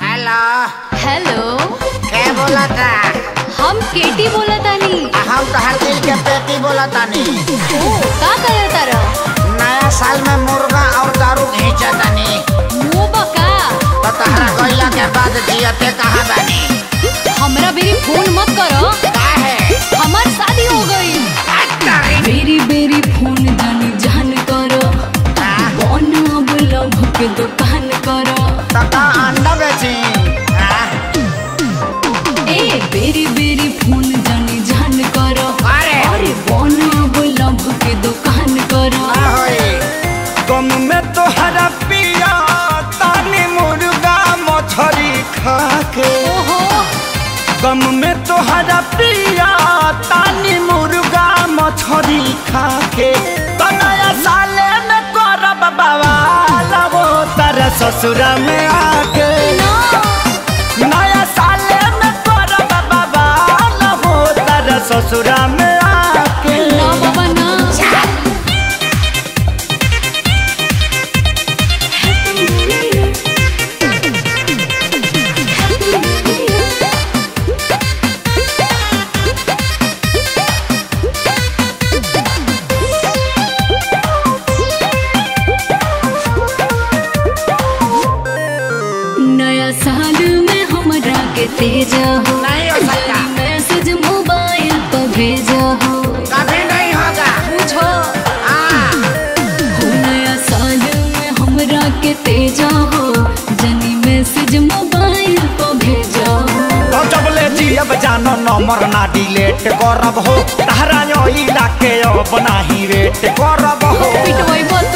Hello hello के बोलता? हम केटी बोला बोलतानी हम तोहर दिल के पेटी बोला बोलतानी ओ का करता रह नया साल में मुर्गा और दारू घींचतानी मुँह बका। तो तहरा गइला के बाद जियते कहाँ बानी? हमरा बेरी फ़ोन मत करो तका अंडा बेची हाँ? ए बेरी बेरी फ़ोन जानी जान करो अरे अरे कौन अब लव के दुकान करो का होई गम में तो हरा पिया तानी मुर्गा मछरी खाके ओहो गम में तो ससुरा में आके। नया साल में बाबा ससुर में। के हो हो मैसेज मोबाइल पर भेजा। हो कभी नहीं होगा। पूछो हाँ। हो नया साल में हमरा के तेजा हो जनी मैसेज मोबाइल पर भेजा। हो तो जब ले जियब जानो नंबर ना डिलीट करब हो। तहरा इला के अब नाही वेट करब हो। पिटवाई तू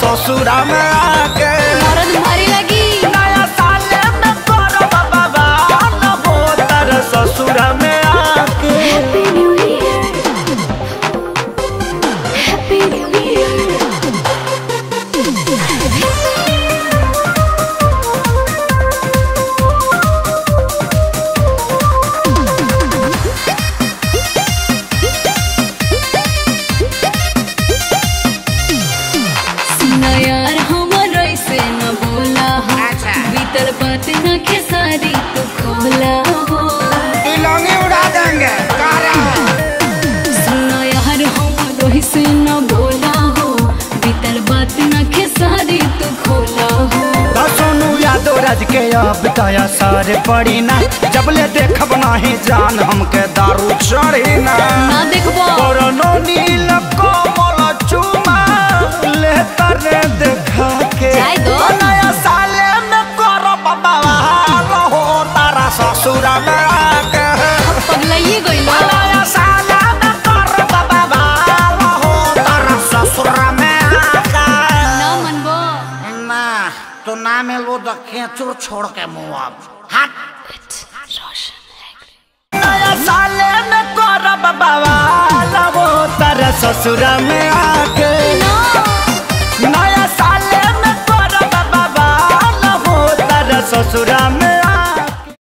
ससुरा में आके राज के अब दया सारे पड़ी ना जब ले देखब नाही जान हमके दारू चढ़ी ना ना देखबो कोरोनो नील कोमल चुमा। ले देखा के जाय दो। नया साले में करब बाबा। रहो तारा ससुरा में तो में लो खेचुर छोड़ के मुँह अब हाथ साले में बवाल वो तारा ससुरा में आके